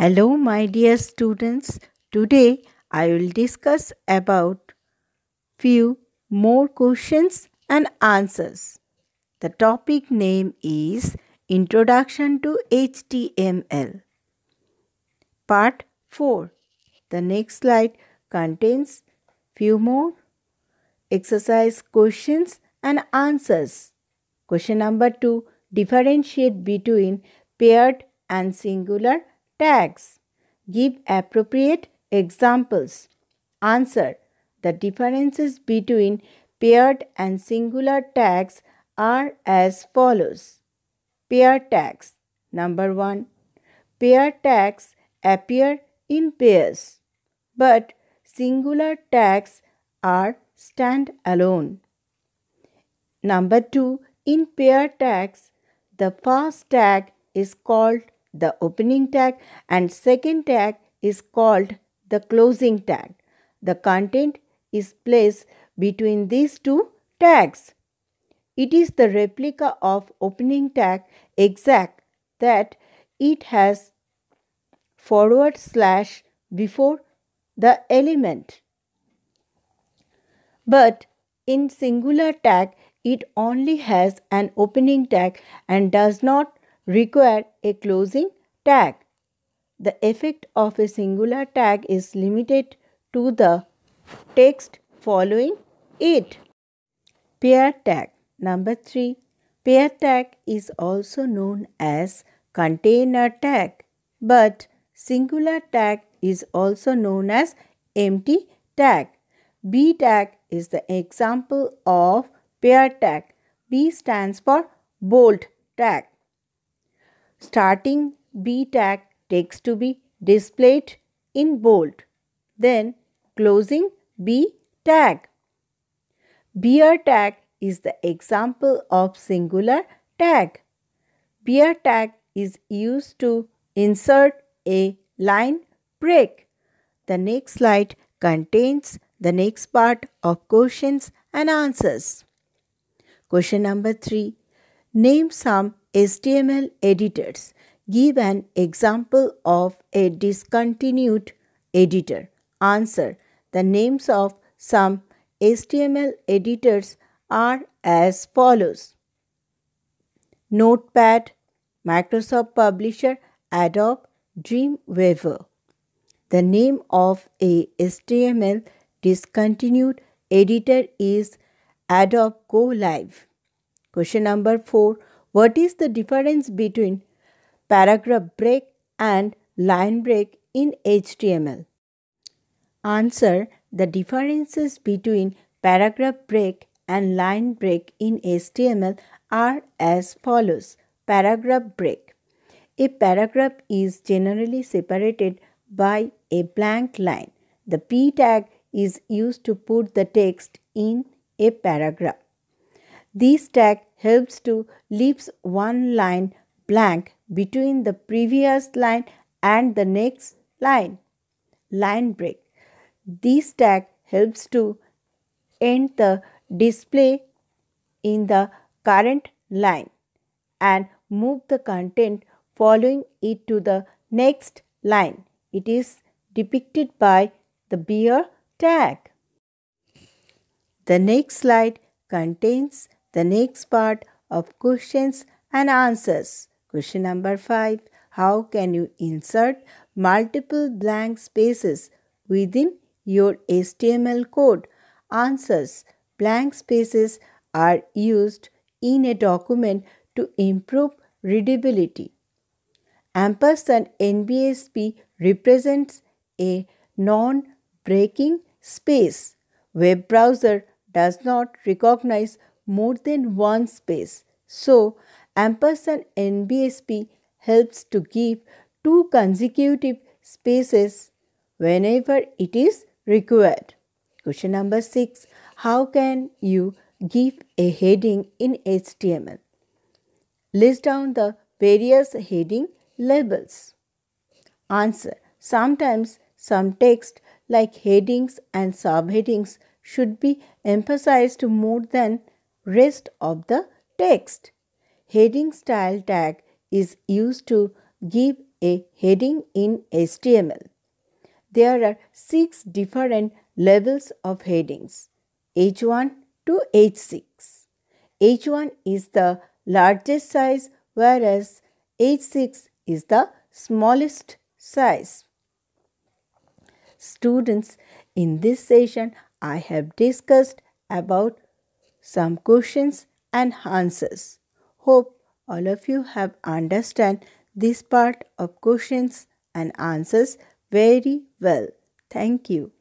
Hello my dear students. Today I will discuss about few more questions and answers. The topic name is Introduction to HTML. Part 4. The next slide contains few more exercise questions and answers. Question number 2. Differentiate between paired and singular tags. Give appropriate examples. Answer. The differences between paired and singular tags are as follows. Pair tags. Number 1. Pair tags appear in pairs, but singular tags are stand alone. Number 2. In pair tags, the first tag is called the opening tag and second tag is called the closing tag. The content is placed between these two tags. It is the replica of opening tag exact that it has forward slash before the element. But in singular tag, it only has an opening tag and does not require a closing tag. The effect of a singular tag is limited to the text following it. Pair tag number 3 pair tag is also known as container tag but singular tag is also known as empty tag. B tag is the example of pair tag. B stands for bold tag. Starting B tag text to be displayed in bold. Then closing B tag. BR tag is the example of singular tag. BR tag is used to insert a line break. The next slide contains the next part of questions and answers. Question number 3. Name some HTML editors. Give an example of a discontinued editor. Answer. The names of some HTML editors are as follows. Notepad, Microsoft Publisher, Adobe, Dreamweaver. The name of a HTML discontinued editor is Adobe GoLive. Question number 4. What is the difference between paragraph break and line break in HTML? Answer The differences between paragraph break and line break in HTML are as follows. Paragraph break. A paragraph is generally separated by a blank line. The p tag is used to put the text in a paragraph. This tag helps to leaves one line blank between the previous line and the next line. Line break. This tag helps to end the display in the current line and move the content following it to the next line. It is depicted by the BR tag. The next slide contains the next part of questions and answers. Question number 5. How can you insert multiple blank spaces within your HTML code? Answers. Blank spaces are used in a document to improve readability. Ampersand NBSP represents a non-breaking space. Web browser does not recognize more than one space. So, ampersand NBSP helps to give two consecutive spaces whenever it is required. Question number 6. How can you give a heading in HTML? List down the various heading labels. Answer. Sometimes some text like headings and subheadings should be emphasized more than rest of the text. Heading style tag is used to give a heading in HTML. There are six different levels of headings H1 to H6. H1 is the largest size whereas H6 is the smallest size. Students, in this session I have discussed about some questions and answers. Hope all of you have understand this part of questions and answers very well. Thank you.